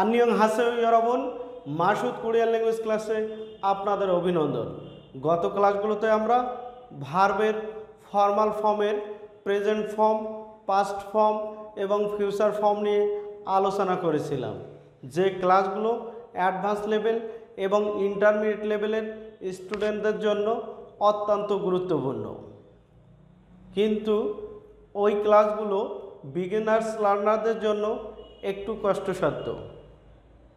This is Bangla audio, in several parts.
আনিয়ং হাসে ইয়রবন মাসুদ কোরিয়ান ল্যাঙ্গুয়েজ ক্লাসে আপনাদের অভিনন্দন। গত ক্লাসগুলোতে আমরা ভার্বের ফর্মাল ফর্মের প্রেজেন্ট ফর্ম, পাস্ট ফর্ম এবং ফিউচার ফর্ম নিয়ে আলোচনা করেছিলাম। যে ক্লাসগুলো অ্যাডভান্স লেভেল এবং ইন্টারমিডিয়েট লেভেলের স্টুডেন্টদের জন্য অত্যন্ত গুরুত্বপূর্ণ। কিন্তু ওই ক্লাসগুলো বিগিনার্স লার্নারদের জন্য একটু কষ্টসাধ্য।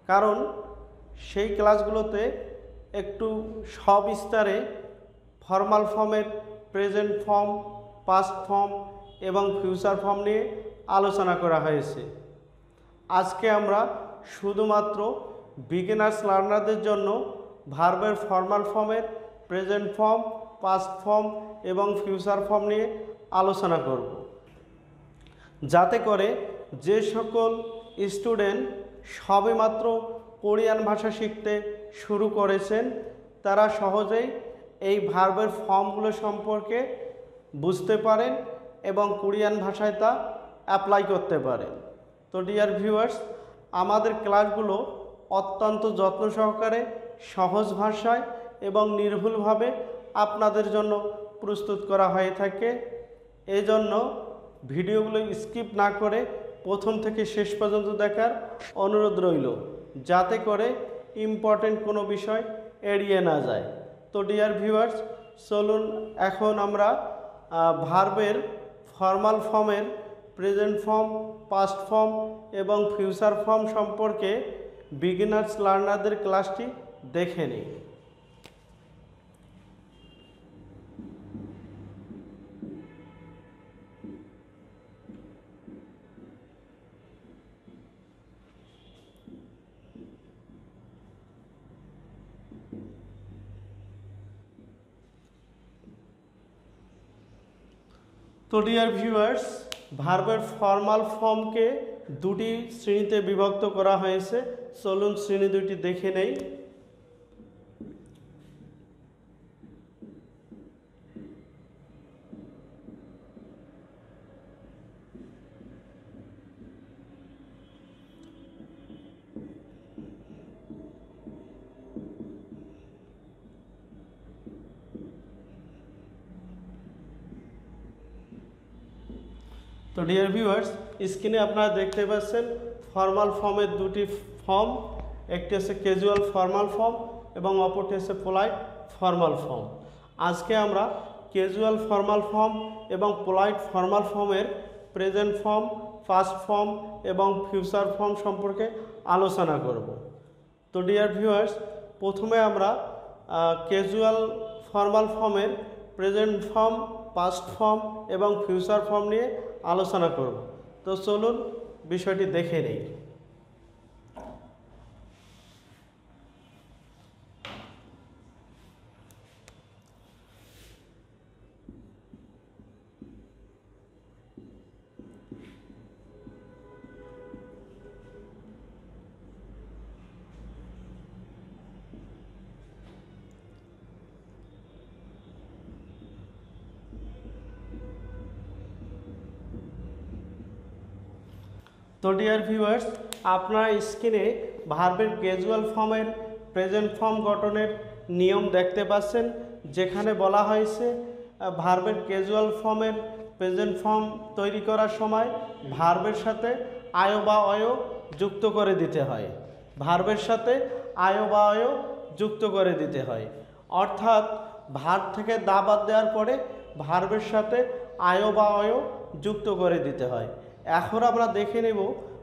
কারণ সেই ক্লাসগুলোতে একটু সবিস্তারে ফর্মাল ফর্মের প্রেজেন্ট ফর্ম পাস্ট ফর্ম এবং ফিউচার ফর্ম নিয়ে আলোচনা করা হয়েছে। আজকে আমরা শুধুমাত্র বিগিনার্স লার্নারদের জন্য ভার্বের ফর্মাল ফর্মের প্রেজেন্ট ফর্ম পাস্ট ফর্ম এবং ফিউচার ফর্ম নিয়ে আলোচনা করব। যাতে করে যে সকল স্টুডেন্ট সবেমাত্র কোরিয়ান ভাষা শিখতে শুরু করেছেন। তারা সহজেই এই ভার্বের ফর্মগুলো সম্পর্কে বুঝতে পারেন এবং কোরিয়ান ভাষায় তা অ্যাপ্লাই করতে পারেন। তো ডিয়ার ভিউয়ার্স, আমাদের ক্লাসগুলো অত্যন্ত যত্ন সহকারে, সহজ ভাষায় এবং নির্ভুলভাবে আপনাদের জন্য প্রস্তুত করা হয়ে থাকে। এজন্য ভিডিওগুলো স্কিপ না করে প্রথম থেকে শেষ পর্যন্ত দেখার অনুরোধ রইল, যাতে করে ইম্পর্টেন্ট কোনো বিষয় এড়িয়ে না যায়। তো ডিয়ার ভিউয়ার্স চলুন এখন আমরা ভার্বের ফর্মাল ফর্মের প্রেজেন্ট ফর্ম পাস্ট ফর্ম এবং ফিউচার ফর্ম সম্পর্কে বিগিনার্স লার্নারদের ক্লাসটি দেখে নিই। তো ডিয়ার ভিউয়ার্স ভার্বের ফর্মাল ফর্মকে দুটি শ্রেণীতে বিভক্ত করা হয়েছে। চলুন শ্রেণি দুটি দেখে নেই তো ডিয়ার ভিউয়ার্স স্ক্রিনে আপনারা দেখতে পাচ্ছেন ফর্মাল ফর্মের দুটি ফর্ম একটি হচ্ছে ক্যাজুয়াল ফর্মাল ফর্ম এবং অপরটি হচ্ছে পোলাইট ফর্মাল ফর্ম আজকে আমরা ক্যাজুয়াল ফর্মাল ফর্ম এবং পোলাইট ফর্মাল ফর্মের প্রেজেন্ট ফর্ম ফার্স্ট ফর্ম এবং ফিউচার ফর্ম সম্পর্কে আলোচনা করব। তো ডিয়ার ভিউয়ার্স প্রথমে আমরা ক্যাজুয়াল ফর্মাল ফর্মের প্রেজেন্ট ফর্ম পাস্ট ফর্ম এবং ফিউচার ফর্ম নিয়ে আলোচনা করব। তো চলুন বিষয়টি দেখে নেই। তো ডিয়ার ভিউয়ার্স আপনারা স্ক্রিনে ভার্বের ক্যাজুয়াল ফর্মের প্রেজেন্ট ফর্ম গঠনের নিয়ম দেখতে পাচ্ছেন, যেখানে বলা হয়েছে ভার্বের ক্যাজুয়াল ফর্মের প্রেজেন্ট ফর্ম তৈরি করার সময় ভার্বের সাথে আয় বা অয় যুক্ত করে দিতে হয়। ভার্বের সাথে আয় বা অয় যুক্ত করে দিতে হয়। অর্থাৎ ভার্ব থেকে দা বাদ দেওয়ার পরে ভার্বের সাথে আয় বা অয় যুক্ত করে দিতে হয়। এখন আমরা দেখে নেব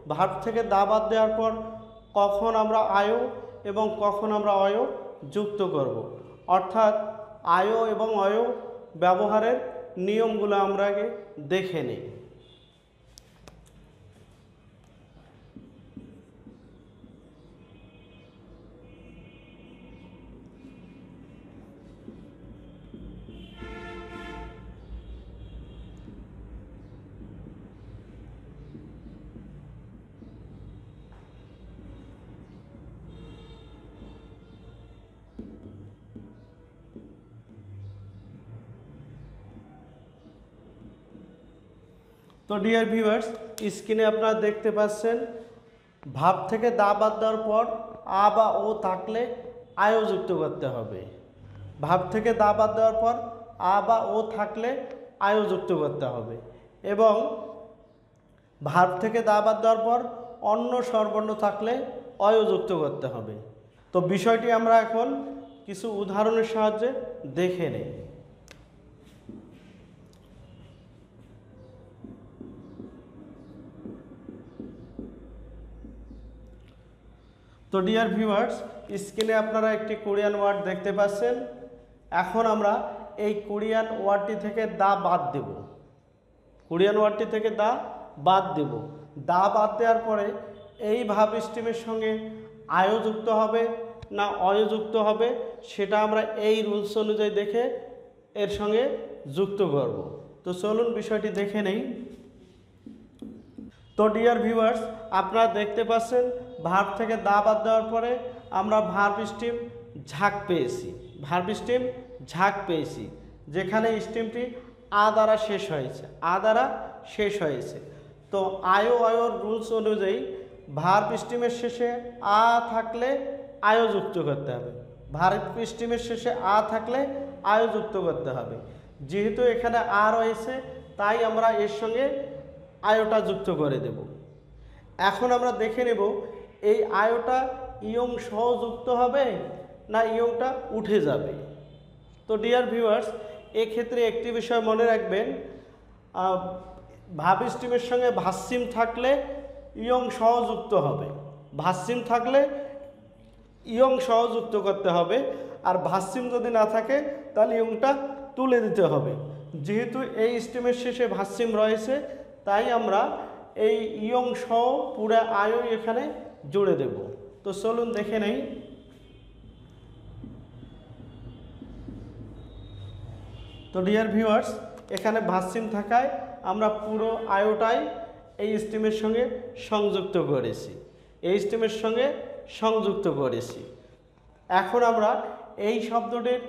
ভার্ব থেকে দা বাদ দেওয়ার পর কখন আমরা আয়ো এবং কখন আমরা অয় যুক্ত করব। অর্থাৎ আয়ো এবং অয় ব্যবহারের নিয়মগুলো আমরা আগে দেখে নিই তো ডিয়ার ভিউয়ার্স স্ক্রিনে আপনারা দেখতে পাচ্ছেন, ভাব থেকে দা বাদ দেওয়ার পর আ বা ও থাকলে আয়ও যুক্ত করতে হবে। ভাব থেকে দা বাদ দেওয়ার পর আ বা ও থাকলে আয়ও যুক্ত করতে হবে এবং ভাব থেকে দা বাদ দেওয়ার পর অন্য স্বরবর্ণ থাকলে অয় যুক্ত করতে হবে। তো বিষয়টি আমরা এখন কিছু উদাহরণের সাহায্যে দেখে নেই। তো ডিয়ার ভিউয়ার্স স্ক্রিনে আপনারা একটি কোরিয়ান ওয়ার্ড দেখতে পাচ্ছেন। এখন আমরা এই কোরিয়ান ওয়ার্ডটি থেকে দা বাদ দেব। কোরিয়ান ওয়ার্ডটি থেকে দা বাদ দেব। দা বাদ দেওয়ার পরে এই ভাব স্টিমের সঙ্গে আয়ও যুক্ত হবে না অয়যুক্ত হবে, সেটা আমরা এই রুলস অনুযায়ী দেখে এর সঙ্গে যুক্ত করব। তো চলুন বিষয়টি দেখে নেই। তো ডিয়ার ভিউয়ার্স আপনারা দেখতে পাচ্ছেন ভার্ব থেকে দা বাদ দেওয়ার পরে আমরা ভার্ব স্টিম ঝাঁক পেয়েছি। ভার্ব স্টিম ঝাঁক পেয়েছি, যেখানে স্টিমটি আ দ্বারা শেষ হয়েছে, আ দ্বারা শেষ হয়েছে। তো আয়ো আয়োর রুলস অনুযায়ী ভার্ব স্টিমের শেষে আ থাকলে আয়ো যুক্ত করতে হবে। ভার্ব স্টিমের শেষে আ থাকলে আয়ো যুক্ত করতে হবে। যেহেতু এখানে আ রয়েছে, তাই আমরা এর সঙ্গে আয়োটা যুক্ত করে দেব। এখন আমরা দেখে নেব এই আয়োটা ইয়ং সহ যুক্ত হবে না ইয়ংটা উঠে যাবে? তো ডিয়ার ভিউয়ার্স এক্ষেত্রে একটি বিষয় মনে রাখবেন ভাব স্টিমের সঙ্গে ভাস্যিম থাকলে ইয়ং সহযুক্ত হবে। ভাস্যিম থাকলে ইয়ং সহযুক্ত করতে হবে। আর ভাস্যিম যদি না থাকে, তাহলে ইয়ংটা তুলে দিতে হবে। যেহেতু এই স্টিমের শেষে ভাস্যিম রয়েছে, তাই আমরা এই ইয়ং সহ পুরা আয়ও এখানে জুড়ে দেব। তো চলুন দেখে নেই। তো ডিয়ার ভিউয়ার্স এখানে ভাস্যিম থাকায় আমরা পুরো আয়োটাই এই স্টিমের সঙ্গে সংযুক্ত করেছি। এই স্টিমের সঙ্গে সংযুক্ত করেছি। এখন আমরা এই শব্দটির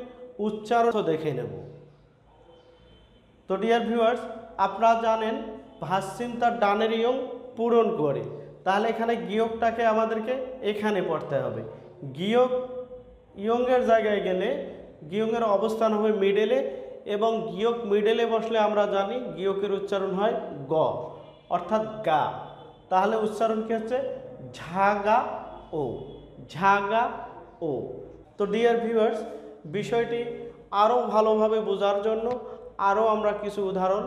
উচ্চারণ দেখে নেব। তো ডিয়ার ভিউয়ার্স আপনারা জানেন ভাস্যিম তার ডানের ইয়ং পূরণ করে। তাহলে এখানে গিয়কটাকে আমাদেরকে এখানে পড়তে হবে। গিয়োগ ইয়ংয়ের জায়গায় গেলে গিয়ংয়ের অবস্থান হবে মিডেলে এবং গিয়োগ মিডেলে বসলে আমরা জানি গিয়কের উচ্চারণ হয় গ, অর্থাৎ গা। তাহলে উচ্চারণ কী হচ্ছে? ঝাগা ও ঝাগা ও। তো ডিয়ার ভিউয়ার্স বিষয়টি আরও ভালোভাবে বোঝার জন্য আরও আমরা কিছু উদাহরণ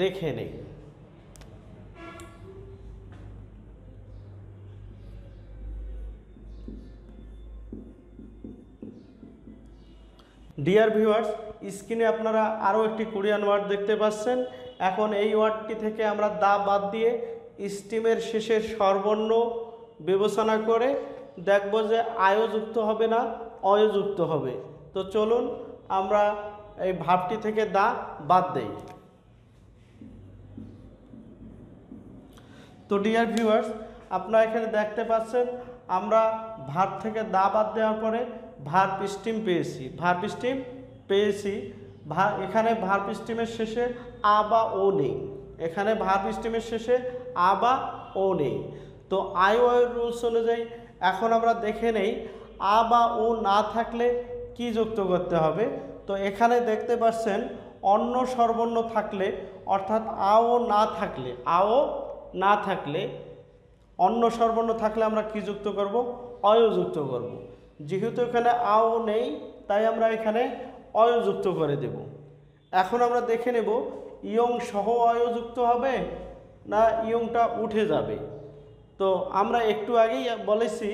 দেখে নেই। ডিয়ার ভিউয়ার্স স্ক্রিনে আপনারা আরও একটি কোরিয়ান ওয়ার্ড দেখতে পাচ্ছেন। এখন এই ওয়ার্ডটি থেকে আমরা দা বাদ দিয়ে স্টিমের শেষের সর্বর্ণ বিবেচনা করে দেখব যে আয়োযুক্ত হবে না অয়যুক্ত হবে। তো চলুন আমরা এই ভাবটি থেকে দা বাদ দেই। তো ডিয়ার ভিউয়ার্স আপনারা এখানে দেখতে পাচ্ছেন, আমরা ভাত থেকে দা বাদ দেওয়ার পরে ভাত স্টিম পেয়েছি ভাত স্টিম পেয়েছি, ভা, এখানে ভাত স্টিমের শেষে আ বা ও নেই, এখানে ভাত স্টিমের শেষে আ বা ও নেই। তো আই ওয়ের রুলস অনুযায়ী এখন আমরা দেখে নেই, আ বা ও না থাকলে কি যুক্ত করতে হবে? তো এখানে দেখতে পাচ্ছেন, অন্য সর্বর্ণ থাকলে, অর্থাৎ আও না থাকলে আও না থাকলে, অন্য সর্বর্ণ থাকলে আমরা কি যুক্ত করব? অয় যুক্ত করব। যেহেতু এখানে আও নেই, তাই আমরা এখানে অয় যুক্ত করে দেব। এখন আমরা দেখে নেব, ইয়ং সহ অয় যুক্ত হবে না ইয়ংটা উঠে যাবে। তো আমরা একটু আগেই বলেছি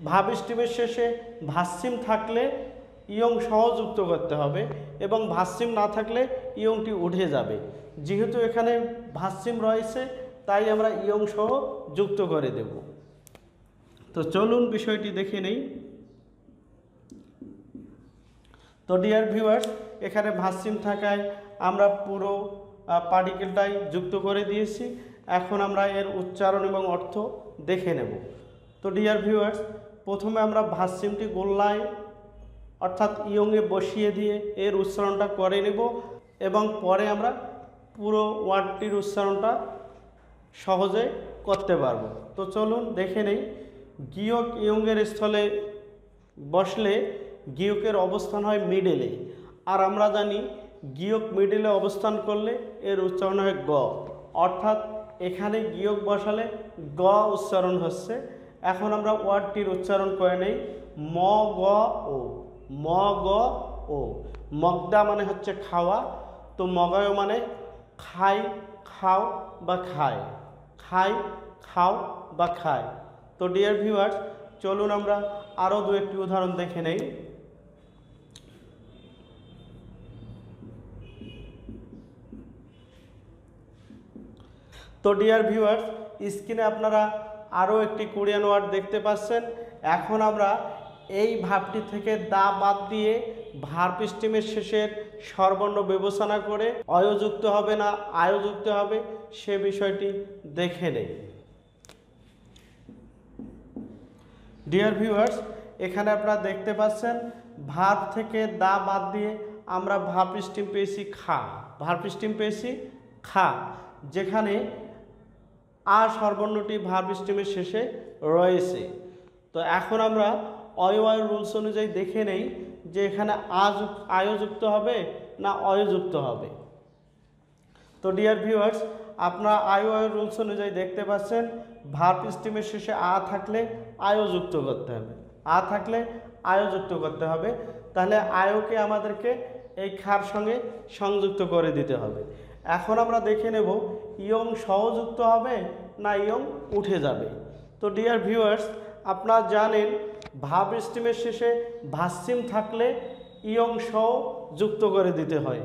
ভাব স্টিমের শেষে ভাস্যিম থাকলে ইয়ং সহ যুক্ত করতে হবে এবং ভাস্যিম না থাকলে ইয়ংটি উঠে যাবে। যেহেতু এখানে ভাস্যিম রয়েছে, তাই আমরা ইয়ং সহ যুক্ত করে দেব। তো চলুন বিষয়টি দেখে নেই। তো ডিয়ার ভিউয়ার্স এখানে ভাস্যিম থাকায় আমরা পুরো পার্টিকেলটাই যুক্ত করে দিয়েছি। এখন আমরা এর উচ্চারণ এবং অর্থ দেখে নেব। তো ডিয়ার ভিউয়ার্স প্রথমে আমরা ভাস্যিমটি গোল্লায়, অর্থাৎ ইয়ংয়ে বসিয়ে দিয়ে এর উচ্চারণটা করে নেব এবং পরে আমরা পুরো ওয়ার্ডটির উচ্চারণটা সহজে করতে পারব। তো চলুন দেখে নেই। গিয়ক ইয়ংয়ের স্থলে বসলে গিয়কের অবস্থান হয় মিডেলে। আর আমরা জানি গিয়ক মিডেলে অবস্থান করলে এর উচ্চারণ হয় গ। অর্থাৎ এখানে গিয়ক বসালে গ উচ্চারণ হচ্ছে। এখন আমরা ওয়ার্ডটির উচ্চারণ করে নেই। ম, গ, ও। ম, গ, ও। মগদা মানে হচ্ছে খাওয়া। তো মগয় মানে খাই, খাও বা খায়। খাই, খাও বা খায়। তো ডিয়ার ভিউয়ার্স চলুন আমরা আরও দু একটি উদাহরণ দেখে নেই। তো ডিয়ার ভিউয়ার্স স্ক্রিনে আপনারা আরও একটি কোরিয়ান ওয়ার্ড দেখতে পাচ্ছেন। এখন আমরা এই ভাবটি থেকে দা বাদ দিয়ে ভার্ব স্টিমের শেষের সর্বর্ণ বিবেচনা করে অয়যুক্ত হবে না আয়যুক্ত হবে সে বিষয়টি দেখে নেই। ডিয়ার ভিউয়ার্স এখানে আপনারা দেখতে পাচ্ছেন, ভার্ব থেকে দা বাদ দিয়ে আমরা ভার্ব স্টিম পেয়েছি খা। ভার্ব স্টিম পেয়েছি খা, যেখানে আ সর্বর্ণটি ভার্ব স্টিমের শেষে রয়েছে। তো এখন আমরা অয় অয় রুলস অনুযায়ী দেখে নেই যে এখানে আয়যুক্ত হবে না অয়যুক্ত হবে। তো ডিয়ার ভিউয়ার্স আপনারা আয়ু আয়ু রুলস অনুযায়ী দেখতে পাচ্ছেন, ভার্ব স্টিমের শেষে আ থাকলে আয়ও যুক্ত করতে হবে। আ থাকলে আয়ও যুক্ত করতে হবে। তাহলে আয়কে আমাদেরকে এই খার সঙ্গে সংযুক্ত করে দিতে হবে। এখন আমরা দেখে নেব, ইয়ং সহযুক্ত হবে না ইয়ং উঠে যাবে। তো ডিয়ার ভিউয়ার্স আপনারা জানেন, ভাব স্টিমের শেষে ভাস্যিম থাকলে ইয়ং সহ যুক্ত করে দিতে হয়।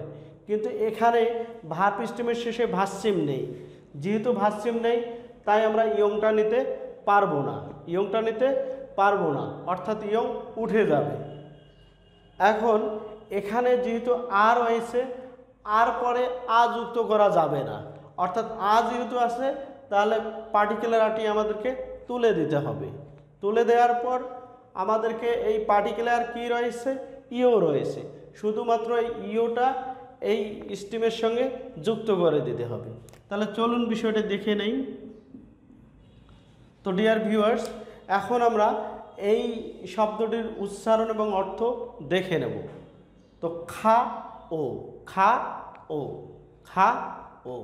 কিন্তু এখানে ভাব স্টিমের শেষে ভাস্যিম নেই। যেহেতু ভাস্যিম নেই, তাই আমরা ইয়ংটা নিতে পারব না। ইয়ংটা নিতে পারব না, অর্থাৎ ইয়ং উঠে যাবে। এখন এখানে যেহেতু আর রয়েছে, আর পরে আ যুক্ত করা যাবে না। অর্থাৎ আ যেহেতু আছে, তাহলে পার্টিকুলার আটি আমাদেরকে তুলে দিতে হবে। তুলে দেওয়ার পর আমাদেরকে এই পার্টিকুলার কি রয়েছে? ইও রয়েছে। শুধুমাত্র এই ইওটা এই স্টিমের সঙ্গে যুক্ত করে দিতে হবে। তাহলে চলুন বিষয়টা দেখে নেই। তো ডিয়ার ভিউয়ার্স এখন আমরা এই শব্দটির উচ্চারণ এবং অর্থ দেখে নেব। তো খা ও খা ও খা ও।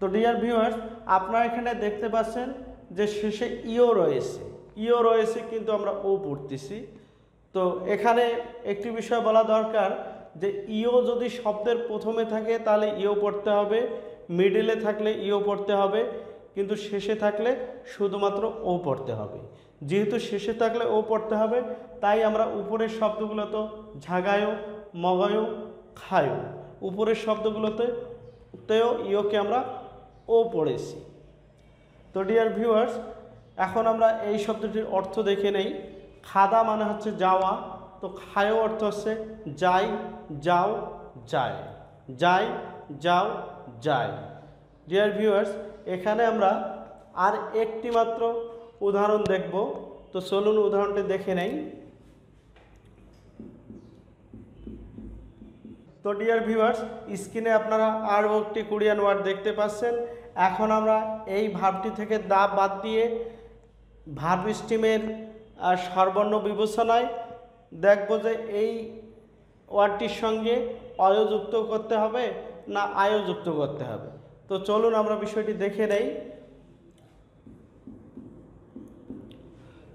তো ডিয়ার ভিউয়ার্স আপনারা এখানে দেখতে পাচ্ছেন যে শেষে ইও রয়েছে। ইও রয়েছে কিন্তু আমরা ও পড়তেছি। তো এখানে একটি বিষয় বলা দরকার যে ইও যদি শব্দের প্রথমে থাকে তাহলে ইও পড়তে হবে, মিডিলে থাকলে ইও পড়তে হবে। কিন্তু শেষে থাকলে শুধুমাত্র ও পড়তে হবে। যেহেতু শেষে থাকলে ও পড়তে হবে, তাই আমরা উপরের শব্দগুলো তো ঝাগায়ও মগায়ও খায়ও উপরের শব্দগুলোতে তেও ইওকে আমরা ও পড়েছি। তো ডিয়ার ভিউয়ার্স এখন আমরা এই শব্দটির অর্থ দেখে নেই। খাদা মানে হচ্ছে যাওয়া। তো খায়ও অর্থ হচ্ছে যাই, যাও, যায়। যাই, যাও, যায়। ডিয়ার ভিউয়ার্স এখানে আমরা আর একটি মাত্র উদাহরণ দেখব। তো চলুন উদাহরণটি দেখে নেই। তো ডিয়ার ভিউয়ার্স স্ক্রিনে আপনারা আরও একটি কোরিয়ান ওয়ার্ড দেখতে পাচ্ছেন। এখন আমরা এই ভাবটি থেকে দা বাদ দিয়ে ভার্ব স্টিমের সর্বর্ণ বিবেচনায় দেখব যে এই ওয়ার্ডটির সঙ্গে অয়যুক্ত করতে হবে না আয়যুক্ত করতে হবে। তো চলুন আমরা বিষয়টি দেখে নেই।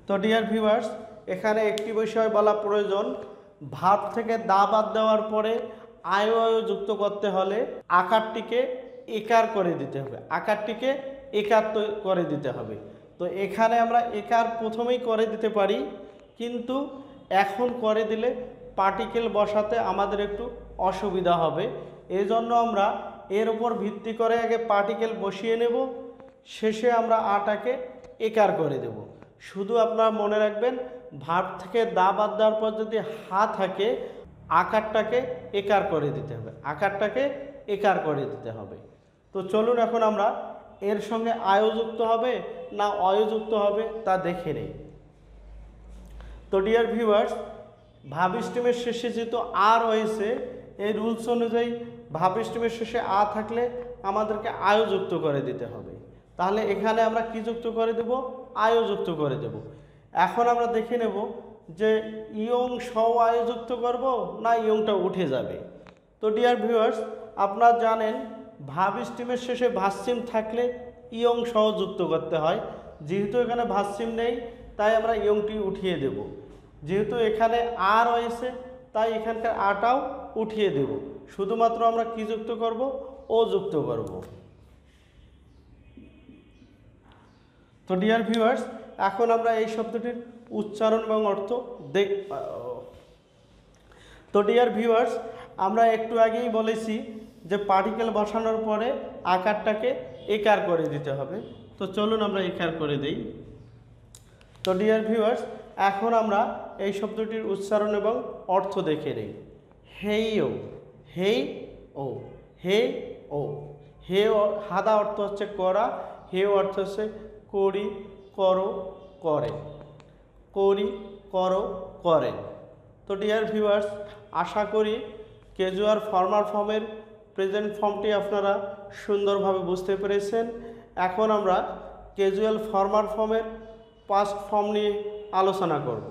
তো ডিয়ার ভিউয়ার্স এখানে একটি বিষয় বলা প্রয়োজন। ভাব থেকে দা বাদ দেওয়ার পরে আয় যুক্ত করতে হলে আকারটিকে একার করে দিতে হবে। আকারটিকে একার করে দিতে হবে। তো এখানে আমরা একার প্রথমেই করে দিতে পারি, কিন্তু এখন করে দিলে পার্টিকেল বসাতে আমাদের একটু অসুবিধা হবে। এই জন্য আমরা এর উপর ভিত্তি করে আগে পার্টিকেল বসিয়ে নেব। শেষে আমরা আটাকে একার করে দেব। শুধু আপনারা মনে রাখবেন ভাব থেকে দা বাদ দেওয়ার পর যদি হা থাকে, আকারটাকে একার করে দিতে হবে। আকারটাকে একার করে দিতে হবে। তো চলুন এখন আমরা এর সঙ্গে আয়োযুক্ত হবে না অয়যুক্ত হবে তা দেখে নেই। তো ডিয়ার ভিউয়ার্স ভাব স্টিমের শেষে যেহেতু আ রয়েছে, এই রুলস অনুযায়ী ভাব স্টিমের শেষে আ থাকলে আমাদেরকে আয়োযুক্ত করে দিতে হবে। তাহলে এখানে আমরা কি যুক্ত করে দেব? আয়ও যুক্ত করে দেব। এখন আমরা দেখে নেব যে ইয়ং সহ আয়ও যুক্ত করব না ইয়ংটা উঠে যাবে। তো ডিয়ার ভিউয়ার্স, আপনারা জানেন ভাব স্টিমের শেষে ভাস্টিম থাকলে ইয়ং সহ যুক্ত করতে হয়। যেহেতু এখানে ভাস্টিম নেই, তাই আমরা ইয়ংটি উঠিয়ে দেব। যেহেতু এখানে আ রয়েছে, তাই এখানকার আটাও উঠিয়ে দেব। শুধুমাত্র আমরা কি যুক্ত করব? ও যুক্ত করব। তো ডিয়ার ভিউয়ার্স এখন আমরা এই শব্দটির উচ্চারণ এবং অর্থ দেখ তো ডিয়ার ভিউয়ার্স আমরা একটু আগেই বলেছি যে পার্টিকেল বসানোর পরে আকারটাকে একার করে দিতে হবে। তো চলুন আমরা একার করে দেই। তো ডিয়ার ভিউয়ার্স এখন আমরা এই শব্দটির উচ্চারণ এবং অর্থ দেখে নিই। হেই ও হেই ও, হে ও। হে হাদা অর্থ হচ্ছে করা, হে অর্থ হচ্ছে করি, করো, করে। করি, করো, করে। তো ডিয়ার ভিউয়ার্স আশা করি কেজুয়ার ফর্মাল ফর্মের প্রেজেন্ট ফর্মটি আপনারা সুন্দরভাবে বুঝতে পেরেছেন। এখন আমরা ক্যাজুয়াল ফর্মাল ফর্মের পাস্ট ফর্ম নিয়ে আলোচনা করব।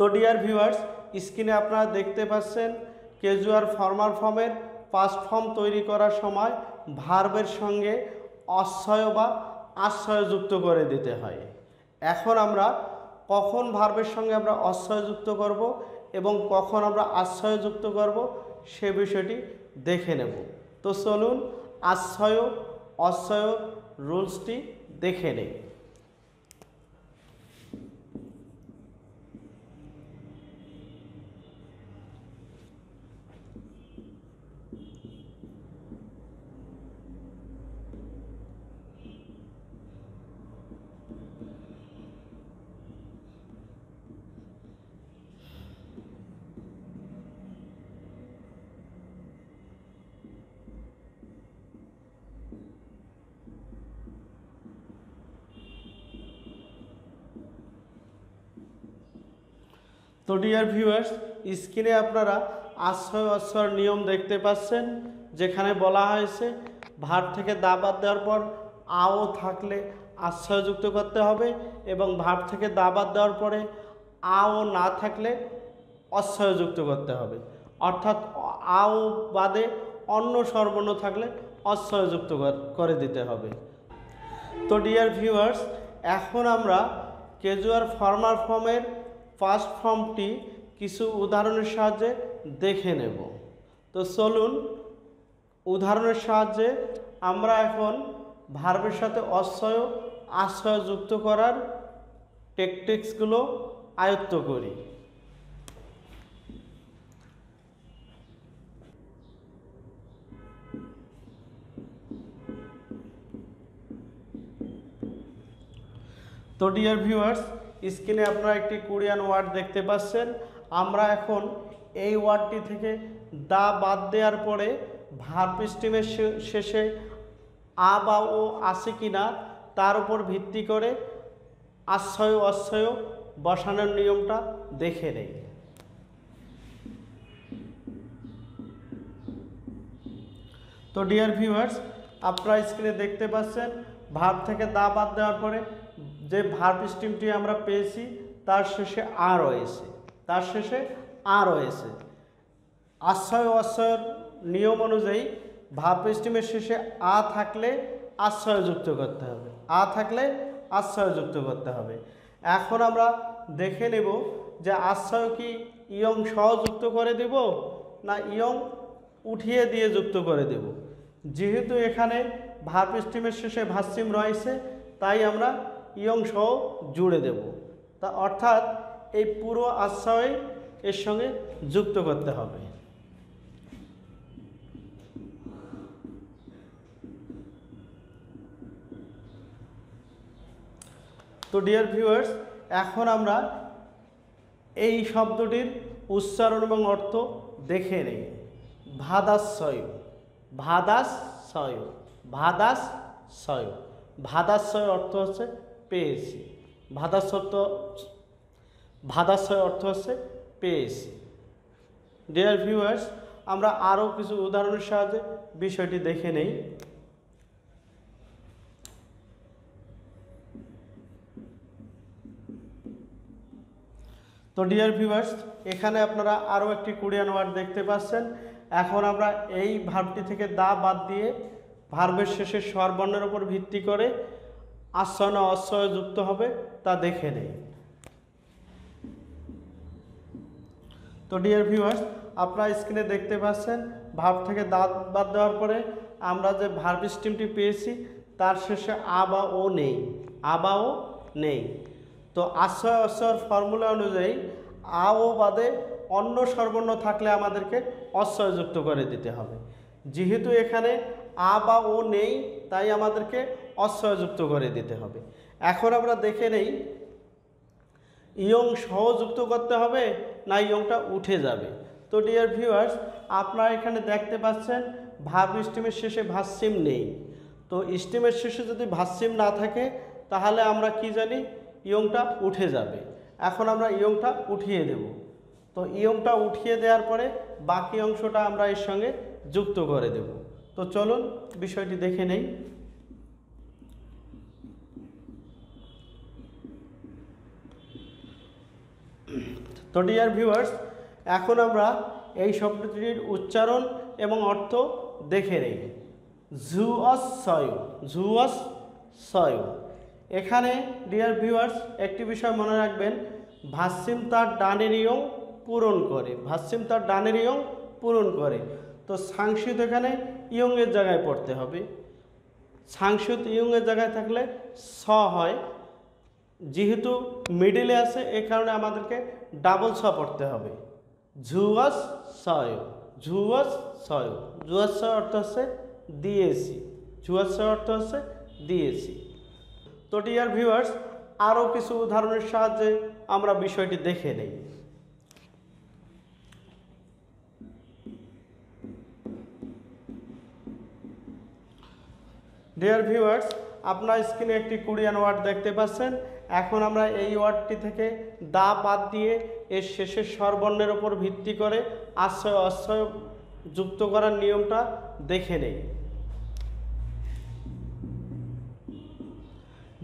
তো ডিয়ার ভিউয়ার্স স্ক্রিনে আপনারা দেখতে পাচ্ছেন কেজুয়ার ফর্মাল ফর্মের পাস্ট ফর্ম তৈরি করার সময় ভার্বের সঙ্গে অশ্রয় বা আশ্রয় যুক্ত করে দিতে হয়। এখন আমরা কখন ভার্বের সঙ্গে আমরা অশ্রয় যুক্ত করব এবং কখন আমরা আশ্রয় যুক্ত করব সে বিষয়টি দেখে নেব। তো চলুন আশ্রয়, অশ্রয় রুলসটি দেখে নেই। তো ডিয়ার ভিউয়ার্স স্ক্রিনে আপনারা আশ্রয় অশ্রয়ের নিয়ম দেখতে পাচ্ছেন, যেখানে বলা হয়েছে, ভার থেকে দা বাদ দেওয়ার পর আও থাকলে আশ্রয় যুক্ত করতে হবে এবং ভার থেকে দা বাদ দেওয়ার পরে আও না থাকলে অশ্রয় যুক্ত করতে হবে। অর্থাৎ আও বাদে অন্য সর্বর্ণ থাকলে অশ্রয় যুক্ত কর- দিতে হবে। তো ডিয়ার ভিউয়ার্স এখন আমরা কেজুয়ার ফর্মাল ফর্মের ফার্স্ট ফর্মটি কিছু উদাহরণের সাহায্যে দেখে নেব। তো চলুন, উদাহরণের সাহায্যে আমরা এখন ভার্বের সাথে অশ্রয়, আশ্রয় যুক্ত করার টেকটিক্সগুলো আয়ত্ত করি। তো ডিয়ার ভিউয়ার্স স্ক্রিনে আপনারা একটি কোরিয়ান ওয়ার্ড দেখতে পাচ্ছেন। আমরা এখন এই ওয়ার্ডটি থেকে দা বাদ দেওয়ার পরে ভার্ব স্টিমের শেষে আ বা ও আছে কি না তার উপর ভিত্তি করে আশ্রয় অশ্রয় বসানোর নিয়মটা দেখে নেই। তো ডিয়ার ভিউয়ার্স, আপনারা স্ক্রিনে দেখতে পাচ্ছেন, ভার্ব থেকে দা বাদ দেওয়ার পরে যে ভার্ব স্ট্রিমটি আমরা পেয়েছি, তার শেষে আ রয়েছে। তার শেষে আ রয়েছে। আশ্রয় অশ্রয়ের নিয়ম অনুযায়ী ভার্ব স্ট্রিমের শেষে আ থাকলে আশ্রয় যুক্ত করতে হবে। আ থাকলে আশ্রয় যুক্ত করতে হবে। এখন আমরা দেখে নেব যে আশ্রয় কি ইয়ং সহযুক্ত করে দেব না ইয়ং উঠিয়ে দিয়ে যুক্ত করে দেব। যেহেতু এখানে ভার্ব স্ট্রিমের শেষে ভাস্ট্রিম রয়েছে, তাই আমরা ইয়ং সহ জুড়ে দেব। তা অর্থাৎ এই পুরো আশ্রয় এর সঙ্গে যুক্ত করতে হবে। তো ডিয়ার ভিউয়ার্স এখন আমরা এই শব্দটির উচ্চারণ এবং অর্থ দেখে নেই। ভাদাশ্রয়। ভাদাশ্রয়। ভাদাশ্রয়। ভাদাশ্রয় অর্থ হচ্ছে পেয়েছি। ভাদাশ্রত ভাদাশ্রয় অর্থ হচ্ছে পেয়েছি। ডিয়ার ভিউয়ার্স আমরা আরও কিছু উদাহরণের সাহায্যে বিষয়টি দেখে নেই। তো ডিয়ার ভিউয়ার্স এখানে আপনারা আরও একটি কোরিয়ান ওয়ার্ড দেখতে পাচ্ছেন। এখন আমরা এই ভার্বটি থেকে দা বাদ দিয়ে ভার্বের শেষে স্বরবর্ণের উপর ভিত্তি করে আশ্রয় না অশ্রয় যুক্ত হবে, তা দেখে নেই তো ডিয়ার ভিউয়ার্স আপনারা স্ক্রিনে দেখতে পাচ্ছেন, ভাব থেকে দাঁত বাদ দেওয়ার পরে আমরা যে ভার্ব স্টিমটি পেয়েছি, তার শেষে আ বা ও নেই, আ বা ও নেই। তো আশ্রয় অশ্রয়ের ফর্মুলা অনুযায়ী আ ও বাদে অন্য সর্বর্ণ থাকলে আমাদেরকে অশ্রয় যুক্ত করে দিতে হবে। যেহেতু এখানে আ বা ও নেই, তাই আমাদেরকে অশ্রয় যুক্ত করে দিতে হবে। এখন আমরা দেখে নেই, ইয়ং সহযুক্ত করতে হবে না ইয়ংটা উঠে যাবে। তো ডিয়ার ভিউয়ার্স আপনারা এখানে দেখতে পাচ্ছেন, ভাব স্টিমের শেষে ভাস্যিম নেই। তো স্টিমের শেষে যদি ভাস্যিম না থাকে, তাহলে আমরা কি জানি, ইয়ংটা উঠে যাবে। এখন আমরা ইয়ংটা উঠিয়ে দেব। তো ইয়ংটা উঠিয়ে দেওয়ার পরে বাকি অংশটা আমরা এর সঙ্গে যুক্ত করে দেব। তো চলুন, বিষয়টি দেখে নেই। তো ডিয়ার ভিউয়ার্স এখন আমরা এই শব্দটির উচ্চারণ এবং অর্থ দেখে নেই। জুয়স সয় জুয়স সয় এখানে ডিয়ার ভিউয়ার্স একটি বিষয় মনে রাখবেন ভাস্যিম তার ডানের ইয়ং পূরণ করে ভাস্যিম তার ডানের ইয়ং পূরণ করে। তো সাংসিত এখানে ইয়ংয়ের জায়গায় পড়তে হবে। সাংসুত ইয়ংয়ের জায়গায় থাকলে স হয়, যেহেতু মিডিলে আছে, এ কারণে আমাদেরকে ডাবল স পড়তে হবে। ঝুয়াস সয় ঝুয়াস সয় ঝুয়াস সয় অর্থ হচ্ছে দিয়েছি ঝুয়াস সয় অর্থ হচ্ছে দিয়েছি তো ডিয়ার ভিউয়ার্স আরও কিছু উদাহরণের সাহায্যে আমরা বিষয়টি দেখে নেই। ডিয়ার ভিউয়ার্স আপনার স্ক্রিনে একটি কোরিয়ান ওয়ার্ড দেখতে পাচ্ছেন। এখন আমরা এই ওয়ার্ডটি থেকে দা বাদ দিয়ে এর শেষের স্বরবর্ণের ওপর ভিত্তি করে আশ্রয় অশ্রয় যুক্ত করার নিয়মটা দেখে নেই।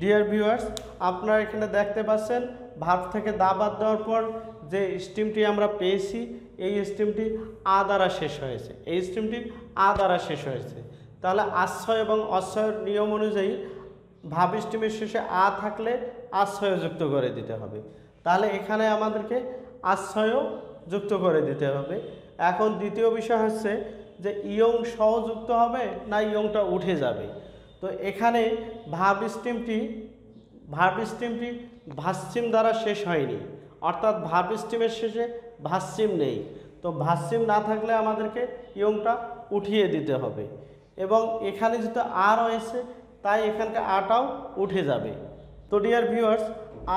ডিয়ার ভিউয়ার্স আপনারা এখানে দেখতে পাচ্ছেন ভাব থেকে দা বাদ দেওয়ার পর যে স্টিমটি আমরা পেয়েছি, এই স্টিমটি আ দ্বারা শেষ হয়েছে। এই স্টিমটি আ দ্বারা শেষ হয়েছে। তাহলে আশ্রয় এবং অশ্রয়ের নিয়ম অনুযায়ী ভাব স্টিমের শেষে আ থাকলে আশ্রয় যুক্ত করে দিতে হবে। তাহলে এখানে আমাদেরকে আশ্রয়ও যুক্ত করে দিতে হবে। এখন দ্বিতীয় বিষয় হচ্ছে যে ইয়ং সহযুক্ত হবে না ইয়ংটা উঠে যাবে? তো এখানে ভাব স্টিমটি ভাব স্টিমটি ভাস্যিম দ্বারা শেষ হয়নি। অর্থাৎ ভাব স্টিমের শেষে ভাস্যিম নেই। তো ভাস্যিম না থাকলে আমাদেরকে ইয়ংটা উঠিয়ে দিতে হবে। এবং এখানে যেহেতু আর রয়েছে তাই এখানকার আটাও উঠে যাবে। তো ডিয়ার ভিউয়ার্স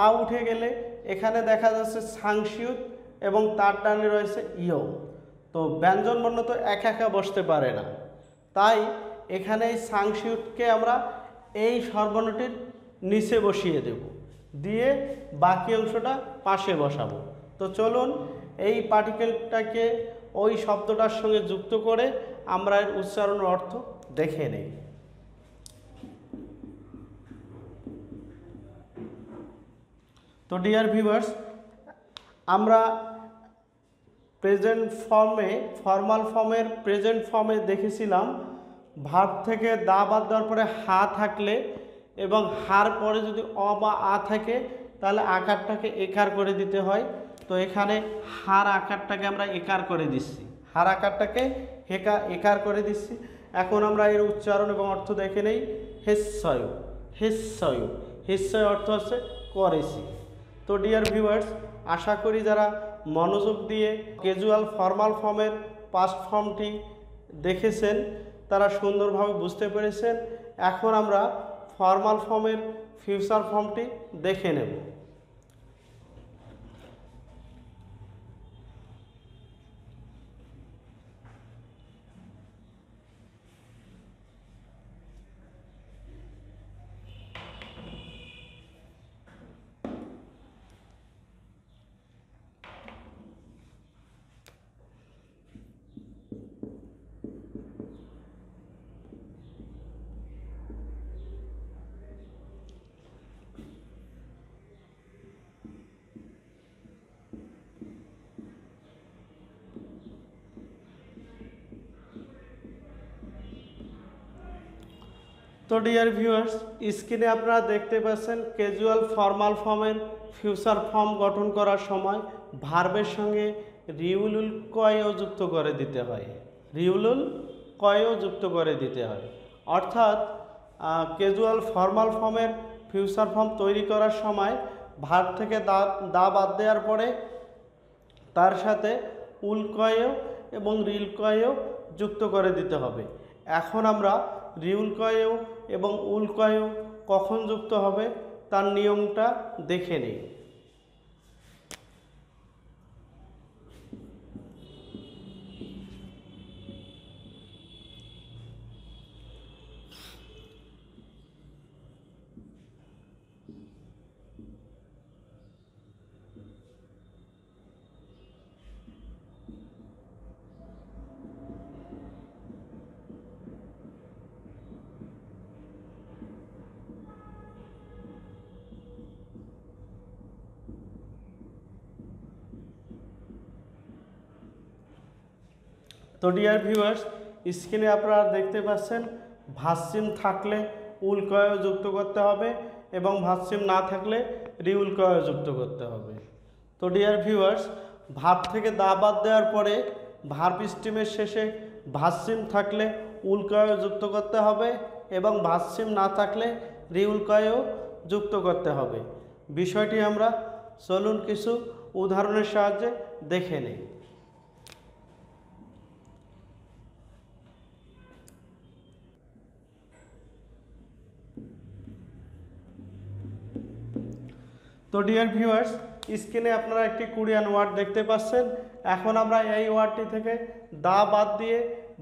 আ উঠে গেলে এখানে দেখা যাচ্ছে সাংসিউত এবং তার ডানে রয়েছে ইয়। তো ব্যঞ্জন বর্ণ তো একা একা বসতে পারে না। তাই এখানে এই সাংসিউটকে আমরা এই স্বরবর্ণটির নিচে বসিয়ে দেব। দিয়ে বাকি অংশটা পাশে বসাবো। তো চলুন এই পার্টিকেলটাকে ওই শব্দটার সঙ্গে যুক্ত করে আমরা এর উচ্চারণের অর্থ দেখে নেই। তো ডিয়ার ভিউয়ার্স আমরা প্রেজেন্ট ফর্মে ফর্মাল ফর্মের প্রেজেন্ট ফর্মে দেখেছিলাম ভাব থেকে দা বাদ দেওয়ার পরে হা থাকলে এবং হার পরে যদি অ বা আ থাকে, তাহলে আকারটাকে একার করে দিতে হয়। তো এখানে হার আকারটাকে আমরা একার করে দিচ্ছি। হার আকারটাকে হেকা একার করে দিচ্ছি। এখন আমরা এর উচ্চারণ এবং অর্থ দেখে নেই। হেস্যয় হেস্যয় হেস্যয় অর্থ হচ্ছে করেছি। তো ডিয়ার ভিউয়ার্স আশা করি যারা মনোযোগ দিয়ে ক্যাজুয়াল ফর্মাল ফর্মের পাস্ট ফর্মটি দেখেছেন, তারা সুন্দরভাবে বুঝতে পেরেছেন। এখন আমরা ফর্মাল ফর্মের ফিউচার ফর্মটি দেখে নেব। তো ডিয়ার ভিউয়ার্স স্ক্রিনে আপনারা দেখতে পাচ্ছেন ক্যাজুয়াল ফর্মাল ফর্মের ফিউচার ফর্ম গঠন করার সময় ভার্বের সঙ্গে রিউলুল কয়ও যুক্ত করে দিতে হয়। রিউলুল কয়ও যুক্ত করে দিতে হয়। অর্থাৎ ক্যাজুয়াল ফর্মাল ফর্মের ফিউচার ফর্ম তৈরি করার সময় ভার্ব থেকে দা দা বাদ দেওয়ার পরে তার সাথে উলকয়েও এবং রিলকয়েও যুক্ত করে দিতে হবে। এখন আমরা রিউলকয়েও এবং উলকয়েও কখন যুক্ত হবে তার নিয়মটা দেখে নিই। তো ডিয়ার ভিউয়ার্স স্ক্রিনে আপনারা দেখতে পাচ্ছেন ভাসিম থাকলে উলকয় যুক্ত করতে হবে এবং ভাসিম না থাকলে রিউলকয় যুক্ত করতে হবে। তো ডিয়ার ভিউয়ার্স ভাত থেকে দা বাদ দেওয়ার পরে ভার্ব স্টিমের শেষে ভাসিম থাকলে উলকয় যুক্ত করতে হবে এবং ভাসিম না থাকলে রিউলকয়ও যুক্ত করতে হবে। বিষয়টি আমরা চলুন কিছু উদাহরণের সাহায্যে দেখে নিই। তো ডিয়ার ভিউয়ার্স স্ক্রিনে আপনারা একটি কোরিয়ান ওয়ার্ড দেখতে পাচ্ছেন। এখন আমরা এই ওয়ার্ডটি থেকে দা বাদ দিয়ে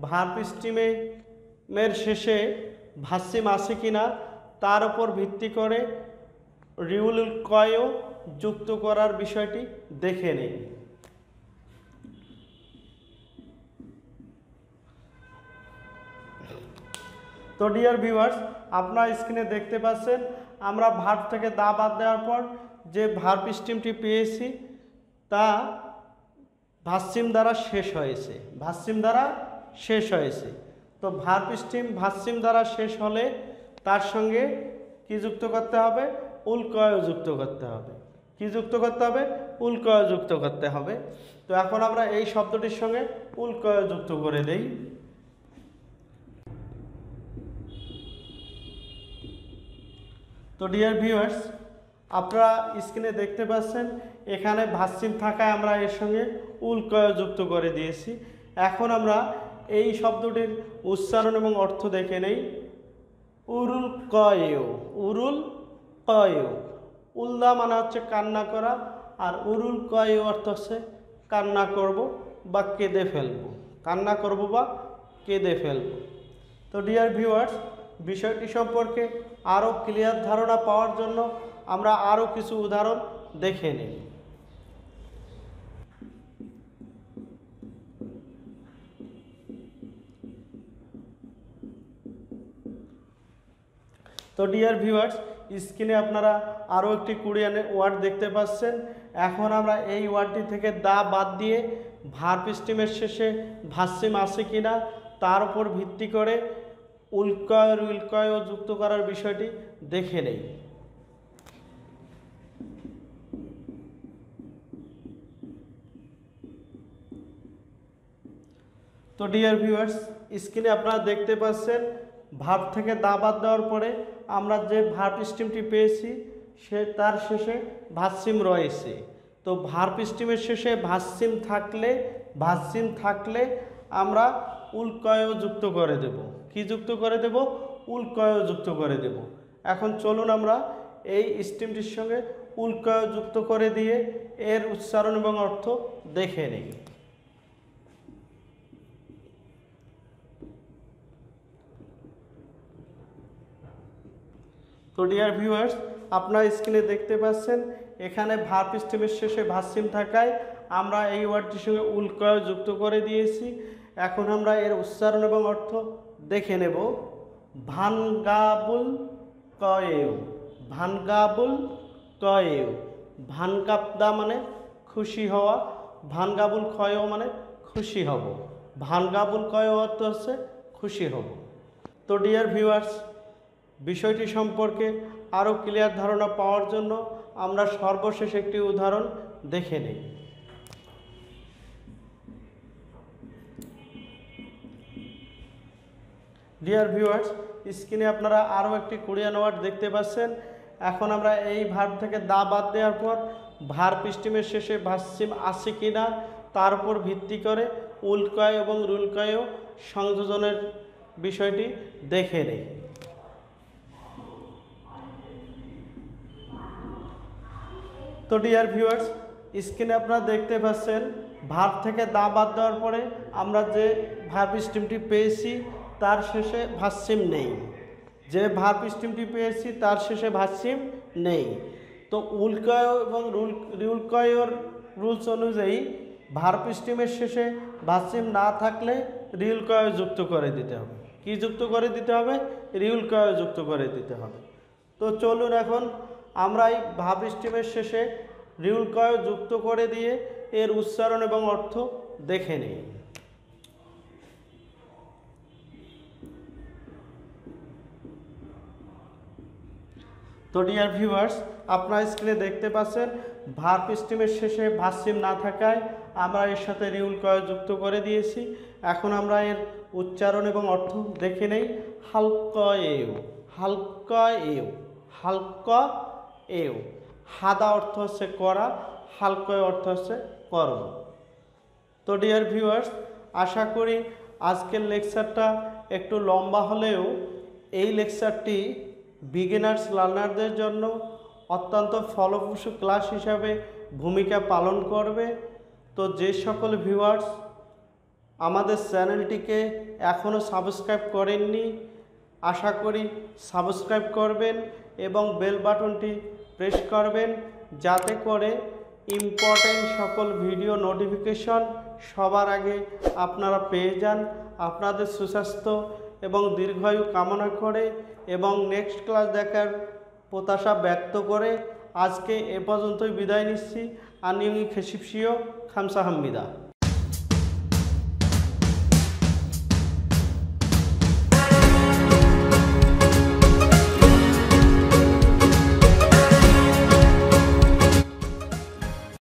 ভার্প স্টিমে মের শেষে ভাসিম আছে কিনা, তার উপর ভিত্তি করে রিউল কয়ও যুক্ত করার বিষয়টি দেখে নিই। তো ডিয়ার ভিউয়ার্স আপনারা স্ক্রিনে দেখতে পাচ্ছেন, আমরা ভার্ব থেকে দা বাদ দেওয়ার পর যে ভার্ব স্টিমটি পেয়েছি, তা ভাসিম দ্বারা শেষ হয়েছে। ভাসিম দ্বারা শেষ হয়েছে। তো ভার্ব স্টিম ভাসিম দ্বারা শেষ হলে তার সঙ্গে কি যুক্ত করতে হবে? উল্কয় যুক্ত করতে হবে। কি যুক্ত করতে হবে? উল্কয় যুক্ত করতে হবে। তো এখন আমরা এই শব্দটির সঙ্গে উল্কয় যুক্ত করে দেই। তো ডিয়ার ভিউয়ার্স আপনারা স্ক্রিনে দেখতে পাচ্ছেন, এখানে ভাসিম থাকায় আমরা এর সঙ্গে উল্কয় যুক্ত করে দিয়েছি। এখন আমরা এই শব্দটির উচ্চারণ এবং অর্থ দেখে নেই। উরুল কয়েও উরুল কয়েও উল্দা মানে হচ্ছে কান্না করা, আর উরুল কয়েও অর্থ হচ্ছে কান্না করব বা কেঁদে ফেলব। কান্না করব বা কেঁদে ফেলব। তো ডিয়ার ভিউয়ার্স বিষয়টি সম্পর্কে আরও ক্লিয়ার ধারণা পাওয়ার জন্য আমরা আরও কিছু উদাহরণ দেখে নিই। তো ডিয়ার ভিউয়ার্স স্ক্রিনে আপনারা আরও একটি কোরিয়ানের ওয়ার্ড দেখতে পাচ্ছেন। এখন আমরা এই ওয়ার্ডটি থেকে দা বাদ দিয়ে ভার্ব স্টিমের শেষে ভাসিম আছে কিনা, তার উপর ভিত্তি করে উল্কয় উল্কয় যুক্ত করার বিষয়টি দেখে নেই। তো ডিয়ার ভিউয়ার্স স্ক্রিনে আপনারা দেখতে পাচ্ছেন, ভাব থেকে দা বাদ দেওয়ার পরে আমরা যে ভার্ব স্টিমটি পেয়েছি, সে তার শেষে ভাসিম রয়েছে। তো ভার্ব স্টিমের শেষে ভাসিম থাকলে ভাসিম থাকলে আমরা উল্কয় যুক্ত করে দেব। কি যুক্ত করে দেব? উল্কয় যুক্ত করে দেব। এখন চলুন আমরা এই স্টিমটির সঙ্গে উল্কয় যুক্ত করে দিয়ে এর উচ্চারণ এবং অর্থ দেখে নিই। তো ডিয়ার ভিউয়ার্স আপনার স্ক্রিনে দেখতে পাচ্ছেন, এখানে ভার্ব স্টিমের শেষে ভাসিম থাকায় আমরা এই ওয়ার্ডটির সঙ্গে উল্কয় যুক্ত করে দিয়েছি। এখন আমরা এর উচ্চারণ এবং অর্থ দেখে নেব। ভানগাবুল কয়েও ভানগাবুল কয়েও ভানকাপদা মানে খুশি হওয়া, ভানগাবুল ক্ষয় মানে খুশি হব। ভানগাবুল কয় অর্থ হচ্ছে খুশি হব। তো ডিয়ার ভিউয়ার্স বিষয়টি সম্পর্কে আরও ক্লিয়ার ধারণা পাওয়ার জন্য আমরা সর্বশেষ একটি উদাহরণ দেখে নিই। ডিয়ার ভিউয়ার্স স্ক্রিনে আপনারা আরও একটি কোরিয়ান ওয়ার্ড দেখতে পাচ্ছেন। এখন আমরা এই ভার্ব থেকে দা বাদ দেওয়ার পর ভার্ব স্টিমের শেষে ভাসিম আছে কি না, তার উপর ভিত্তি করে উল্কয় এবং রুলকয়ও সংযোজনের বিষয়টি দেখে নেই। তো ডিয়ার ভিউয়ার্স স্ক্রিনে আপনারা দেখতে পাচ্ছেন ভার্ব থেকে দা বাদ দেওয়ার পরে আমরা যে ভার্ব স্টিমটি পেয়েছি, তার শেষে ভাসিম নেই। যে ভার্ব স্টিমটি পেয়েছি, তার শেষে ভাসিম নেই। তো উল্কয় এবং রুল রিউলকয়র রুলস অনুযায়ী ভার্ব স্টিমের শেষে ভাসিম না থাকলে রিউলকয় যুক্ত করে দিতে হবে। কি যুক্ত করে দিতে হবে? রিউলকয় যুক্ত করে দিতে হবে। তো চলুন এখন আমরা এই ভাব স্টিমের শেষে রিউলকয় যুক্ত করে দিয়ে এর উচ্চারণ এবং অর্থ দেখে নিই। তো ডিয়ার ভিউয়ার্স আপনার স্ক্রিনে দেখতে পাচ্ছেন ভার্ব স্টিমের শেষে ভাসিম না থাকায় আমরা এর সাথে রিউল কয় যুক্ত করে দিয়েছি। এখন আমরা এর উচ্চারণ এবং অর্থ দেখে নেই। হালকা এও হালকা এও হালকা এও। হাদা অর্থ হচ্ছে করা হালকয় অর্থ হচ্ছে কর্ম তো ডিয়ার ভিউয়ার্স আশা করি আজকের লেকচারটা একটু লম্বা হলেও এই লেকচারটি বিগিনার্স লার্নারদের জন্য অত্যন্ত ফলপ্রসূ ক্লাস হিসাবে ভূমিকা পালন করবে। তো যে সকল ভিউয়ার্স আমাদের চ্যানেলটিকে এখনও সাবস্ক্রাইব করেননি, আশা করি সাবস্ক্রাইব করবেন এবং বেল বাটনটি প্রেস করবেন যাতে করে ইম্পর্টেন্ট সকল ভিডিও নোটিফিকেশন সবার আগে আপনারা পেয়ে যান। আপনাদের সুস্বাস্থ্য এবং দীর্ঘায়ু কামনা করে এবং নেক্সট ক্লাস দেখার প্রত্যাশা ব্যক্ত করে আজকে এ পর্যন্তই বিদায় নিচ্ছি। আনিয়ঙ্গি খেসিপসিও খামসা হাম্মিদা